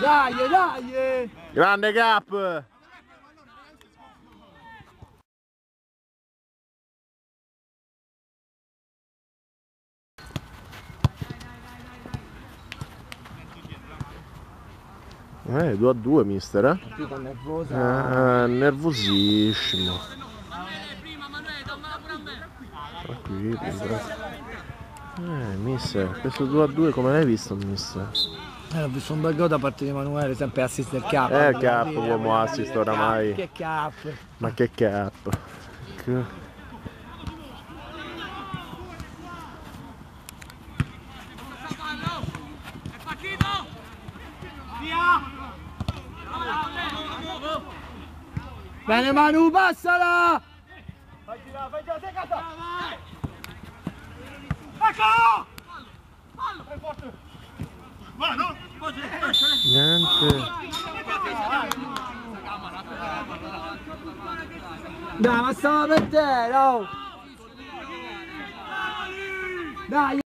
Dai, dai! Grande Cap! Eh, 2 a 2 mister, eh? Partita nervosa. Eh, nervosissimo. Tranquillo, tranquillo. Eh, mister, questo 2 a 2 come l'hai visto, mister? Eh, ho visto un bel gol da parte di Emanuele, sempre assist del cap. Eh, cap, uomo assist oramai. Che cap. Ma che cap. Che- Bene Manu, passala! Fai girare, fai girare, sei casa! Eccolo! Fai forte! Guarda, no! Niente. Dai, ma stava per te, no! Dai!